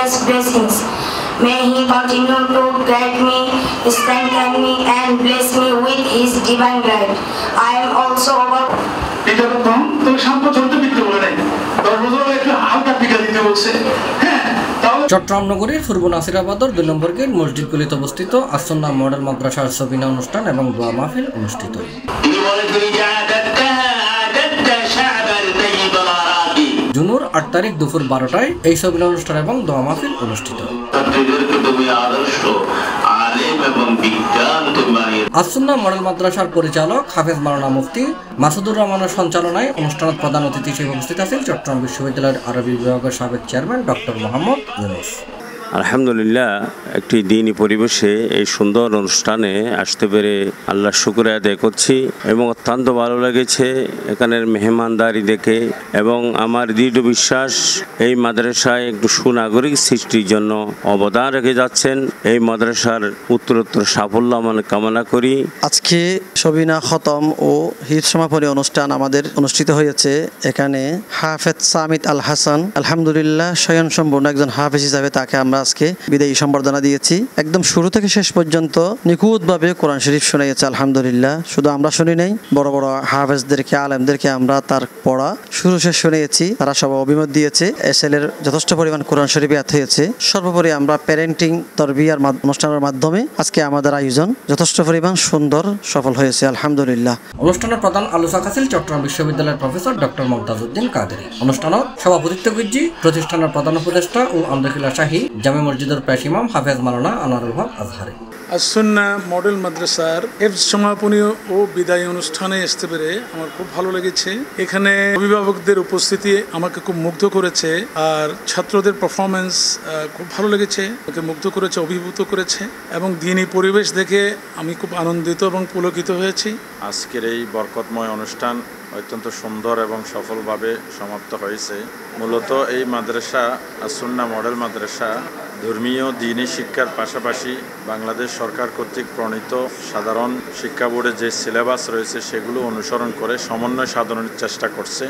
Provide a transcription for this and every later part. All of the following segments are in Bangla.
countless blessings. May He continue to guide me, strengthen me, and bless me with His divine light. I am also over. এটা কম তবে শান্ত চলতে বিকতে বলে নাই দশ বছর একটু হালকা পিকা দিতে বলছে হ্যাঁ তাহলে চট্টগ্রাম নগরীর পূর্ব নাসিরাবাদর দুই নম্বর গেট মসজিদগুলিতে অবস্থিত আসন্না মডেল মাদ্রাসার সবিনা অনুষ্ঠান এবং দোয়া মাহফিল অনুষ্ঠিত জুনুর আট তারিখ দুপুর বারোটায় এই সবিল অনুষ্ঠান এবং দোয়া মাহফিল অনুষ্ঠিত। আসুন্না মডেল মাদ্রাসার পরিচালক হাফেজ মারানা মুফতি মাসুদুর রহমানের সঞ্চালনায় অনুষ্ঠানত প্রধান অতিথি হিসেবে উপস্থিত আছেন চট্টগ্রাম বিশ্ববিদ্যালয়ের আরবি বিভাগের সাবেক চেয়ারম্যান ডক্টর মোহাম্মদ ইউনুস। আলহামদুলিল্লাহ, একটি দিনই পরিবেশে এই সুন্দর অনুষ্ঠানে আসতে পেরে আল্লাহ শুক্র আদায় করছি এবং অত্যন্ত ভালো লেগেছে এখানের মেহমানদারি দেখে এবং আমার দৃঢ় বিশ্বাস, এই মাদ্রাসায় একটু সুনাগরিক সৃষ্টির জন্য অবদান রেখে যাচ্ছেন। এই মাদ্রাসার উত্তরোত্তর সাফল্য আমরা কামনা করি। আজকে সবিনা খতম ও হির সমাপনী অনুষ্ঠান আমাদের অনুষ্ঠিত হয়েছে। এখানে হাফেজ সামিদ আল হাসান, আলহামদুলিল্লাহ স্বয়ং সম্পূর্ণ একজন হাফেজ হিসাবে তাকে আমরা আজকে বিদায়ী সম্বর্ধনা দিয়েছি। একদম শুরু থেকে শেষ পর্যন্ত নিখুঁতভাবে কোরআন শরীফ শোনাইয়েছে, আলহামদুলিল্লাহ। শুধু আমরা শুনি নাই, বড় বড় হাফেজদেরকে, আলেমদেরকে আমরা তার পড়া শুরু শেষ শুনিয়েছি। তারা সব অভিমত দিয়েছে এস এর যথেষ্ট পরিমাণ কোরআন শরীফ ইয়াত হয়েছে। সর্বোপরি আমরা প্যারেন্টিং তরবিয়ার অনুষ্ঠানের মাধ্যমে আজকে আমাদের আয়োজন যথেষ্ট পরিমাণ সুন্দর, সফল হয়েছে, আলহামদুলিল্লাহ। অনুষ্ঠানের প্রধান আলোচক আছেন চট্টগ্রাম বিশ্ববিদ্যালয়ের প্রফেসর ডক্টর মমতাজউদ্দিন কাদেরি। অনুষ্ঠানত সভাপতিত্ব করছি প্রতিষ্ঠানের প্রধান উপদেষ্টা ও আন্দখিলা শাহী জামে মসজিদের ইমাম হাফেজ মালানা আনারুল হক আজহারি। আসন্না মডেল মাদ্রাসার এফ সমাপনী ও বিদায় অনুষ্ঠানে আসতে পেরে আমার খুব ভালো লেগেছে। এখানে অভিভাবকদের উপস্থিতি আমাকে খুব মুগ্ধ করেছে আর ছাত্রদের পারফরমেন্স খুব ভালো লেগেছে আমাকে মুগ্ধ করেছে অভিভূত করেছে এবং দিনই পরিবেশ দেখে আমি খুব আনন্দিত এবং পুলকিত হয়েছি। আজকের এই বরকতময় অনুষ্ঠান অত্যন্ত সুন্দর এবং সফলভাবে সমাপ্ত হয়েছে। মূলত এই মাদ্রাসা আসুন্না মডেল মাদ্রাসা ধর্মীয় দিনী শিক্ষার পাশাপাশি বাংলাদেশ সরকার কর্তৃক প্রণীত সাধারণ শিক্ষা বোর্ডে যে সিলেবাস রয়েছে সেগুলো অনুসরণ করে সমন্বয় সাধনের চেষ্টা করছে।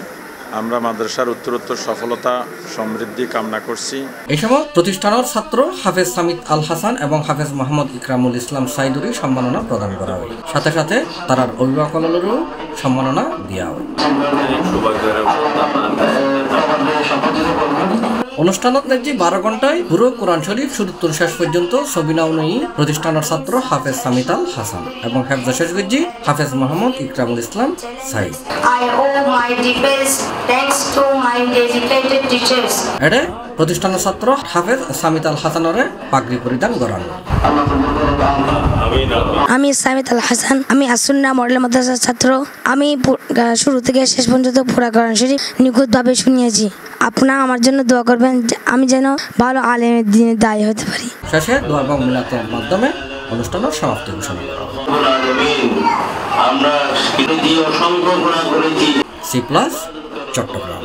আমরা মাদ্রাসার উত্তরোত্তর সফলতা সমৃদ্ধি কামনা করছি। এই সময় প্রতিষ্ঠানের ছাত্র হাফেজ সামিদ আল হাসান এবং হাফেজ মোহাম্মদ ইকরামুল ইসলাম সাইদুরি সম্মাননা প্রদান করা হয়। সাথে সাথে তারার অভিভাবকদেরও সম্মাননা দেওয়া হয়। অনুষ্ঠানত যে বারো ঘন্টায় পুরো কোরআন শরীফ সুরুত্তর শেষ পর্যন্ত সবিনা অনুয়ী প্রতিষ্ঠানের ছাত্র হাফেজ সামিতাল হাসান এবং হেফজা শেষ গজ্জি হাফেজ মোহাম্মদ ইকরামুল ইসলাম সাইদ. প্রতিষ্ঠানের ছাত্র হাফেজ সামিত আল হাসানরে পাগড়ি পরিধান করান। আমি সামিত আল হাসান আমি আসুন্না মডেল মাদ্রাসার ছাত্র। আমি শুরু থেকে শেষ পর্যন্ত পুরা কোরআন শরীফ নিখুঁতভাবে শুনিয়েছি। আপনারা আমার জন্য দোয়া করবেন আমি যেন ভালো আলেমের দিনে দায়ী হতে পারি। শেষে দোয়া এবং মিলাতের মাধ্যমে অনুষ্ঠানের সমাপ্তি ঘোষণা করা আমরা অসংখ্য করেছি। C plus Chittagong.